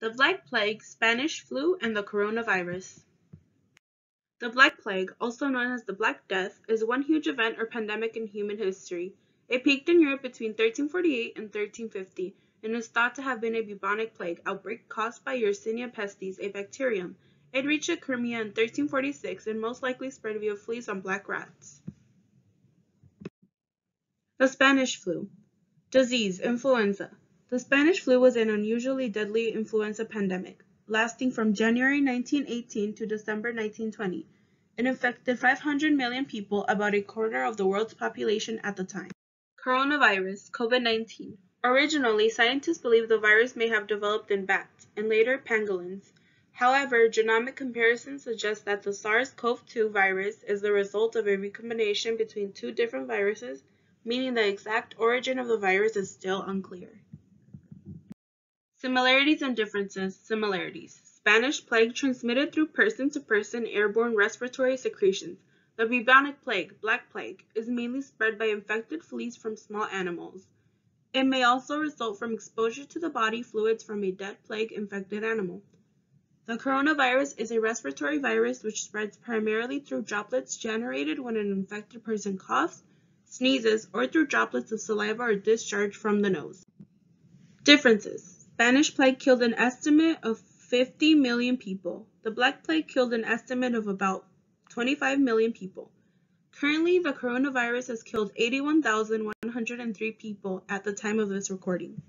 The Black Plague, Spanish flu, and the coronavirus. The Black Plague, also known as the Black Death, is one huge event or pandemic in human history. It peaked in Europe between 1348 and 1350 and is thought to have been a bubonic plague outbreak caused by Yersinia pestis, a bacterium. It reached Crimea in 1346 and most likely spread via fleas on black rats. The Spanish flu. Disease, influenza. The Spanish flu was an unusually deadly influenza pandemic, lasting from January 1918 to December 1920. It infected 500 million people, about a quarter of the world's population at the time. Coronavirus, COVID-19. Originally, scientists believed the virus may have developed in bats, and later pangolins. However, genomic comparisons suggest that the SARS-CoV-2 virus is the result of a recombination between two different viruses, meaning the exact origin of the virus is still unclear. Similarities and differences. Similarities. Spanish plague transmitted through person-to-person -person airborne respiratory secretions. The bubonic plague, black plague, is mainly spread by infected fleas from small animals. It may also result from exposure to the body fluids from a dead plague-infected animal. The coronavirus is a respiratory virus which spreads primarily through droplets generated when an infected person coughs, sneezes, or through droplets of saliva or discharge from the nose. Differences. Spanish plague killed an estimate of 50 million people. The Black Plague killed an estimate of about 25 million people. Currently, the coronavirus has killed 81,103 people at the time of this recording.